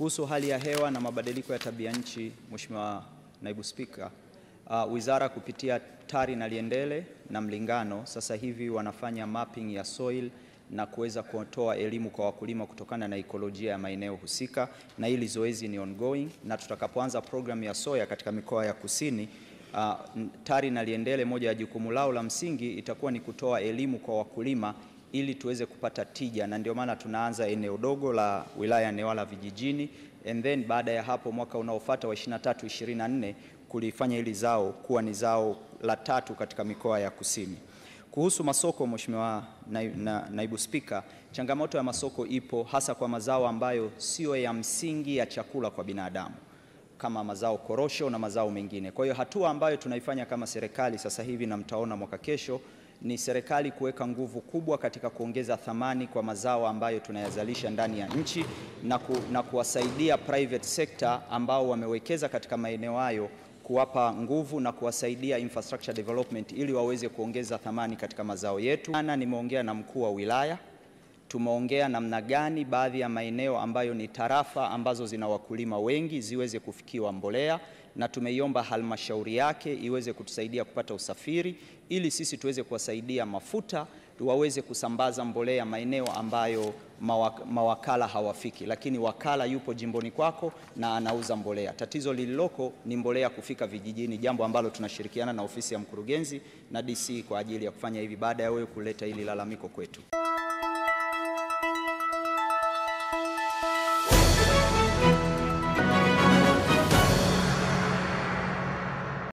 Kuhusu hali ya hewa na mabadiliko ya tabia nchi, Mheshimiwa Naibu Spika, uh, wizara kupitia TARI na Liendele na Mlingano sasa hivi wanafanya mapping ya soil na kuweza kutoa elimu kwa wakulima kutokana na ekolojia ya maeneo husika, na hili zoezi ni ongoing, na tutakapoanza programu ya soya katika mikoa ya kusini uh, TARI na Liendele, moja ya jukumu lao la msingi itakuwa ni kutoa elimu kwa wakulima ili tuweze kupata tija, na ndio maana tunaanza eneo dogo la wilaya ya Newala vijijini, and then baada ya hapo mwaka unaofuata wa 23 24 kulifanya hili zao kuwa ni zao la tatu katika mikoa ya kusini. Kuhusu masoko, Mheshimiwa na, na, Naibu Spika, changamoto ya masoko ipo hasa kwa mazao ambayo siyo ya msingi ya chakula kwa binadamu kama mazao korosho na mazao mengine. Kwa hiyo hatua ambayo tunaifanya kama serikali sasa hivi na mtaona mwaka kesho ni serikali kuweka nguvu kubwa katika kuongeza thamani kwa mazao ambayo tunayazalisha ndani ya nchi na, ku, na kuwasaidia private sector ambao wamewekeza katika maeneo hayo kuwapa nguvu na kuwasaidia infrastructure development ili waweze kuongeza thamani katika mazao yetu. Ana nimeongea na mkuu wa wilaya, tumeongea namna gani baadhi ya maeneo ambayo ni tarafa ambazo zina wakulima wengi ziweze kufikiwa mbolea, na tumeiomba halmashauri yake iweze kutusaidia kupata usafiri ili sisi tuweze kuwasaidia mafuta waweze kusambaza mbolea maeneo ambayo mawakala hawafiki, lakini wakala yupo jimboni kwako na anauza mbolea. Tatizo lililoko ni mbolea kufika vijijini, jambo ambalo tunashirikiana na ofisi ya mkurugenzi na DC kwa ajili ya kufanya hivi baada ya wewe kuleta hili lalamiko kwetu.